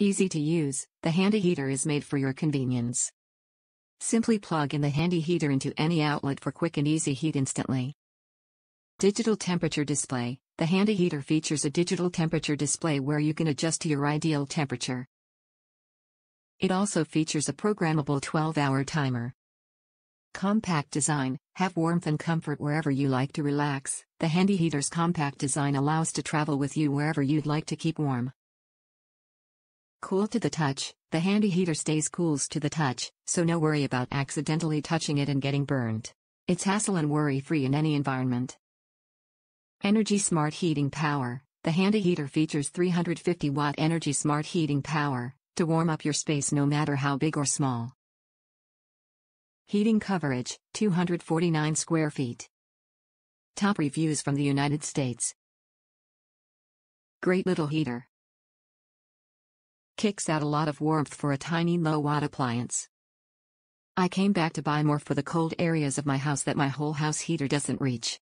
Easy to use, the handy heater is made for your convenience. Simply plug in the handy heater into any outlet for quick and easy heat instantly. Digital temperature display The handy heater features a digital temperature display where you can adjust to your ideal temperature. It also features a programmable 12 hour timer. Compact design Have warmth and comfort wherever you like to relax. The handy heater's compact design allows to travel with you wherever you'd like to keep warm. Cool to the touch The handy heater stays cools to the touch, so no worry about accidentally touching it and getting burned. It's hassle and worry free in any environment. Energy Smart Heating Power The handy heater features 350 watt Energy Smart Heating Power to warm up your space no matter how big or small. Heating coverage 249 square feet. Top reviews from the United States. Great little heater. Kicks out a lot of warmth for a tiny low watt appliance. I came back to buy more for the cold areas of my house that my whole house heater doesn't reach.